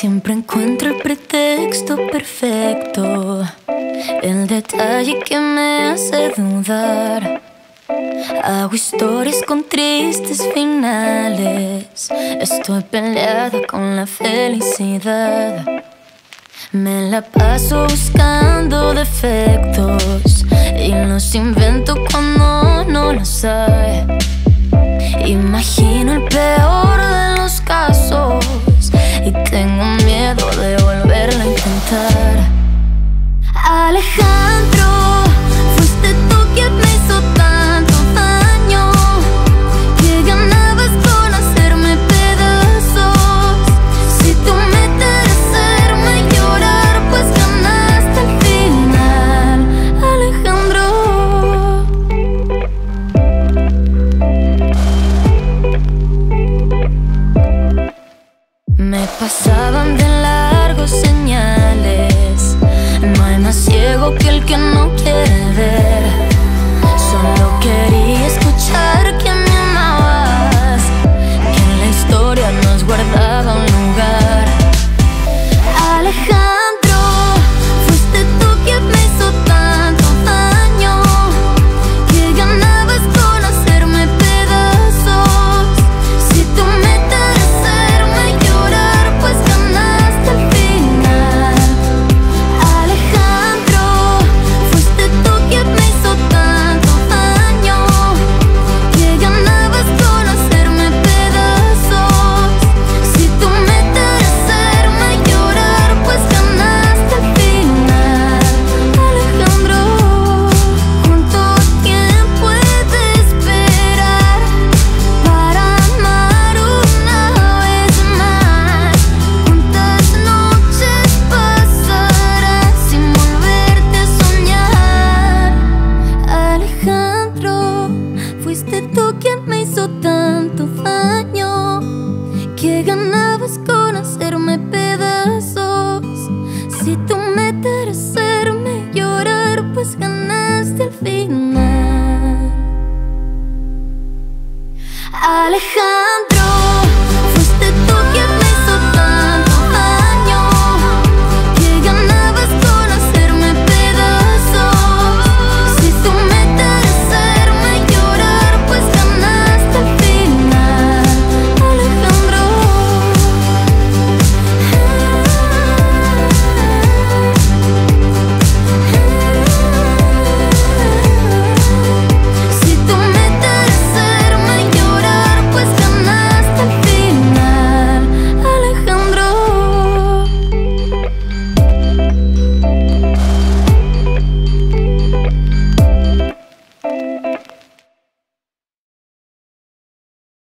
Siempre encuentro el pretexto perfecto, el detalle que me hace dudar. Hago historias con tristes finales, estoy peleada con la felicidad. Me la paso buscando defectos y los invento cuando no los hay. Alejandro, fuiste tú quien me hizo tanto daño que ganabas con hacerme pedazos. Si tú metes hacerme llorar, pues ganaste al final, Alejandro. Me pasaban de largo que el que no quien me hizo tanto daño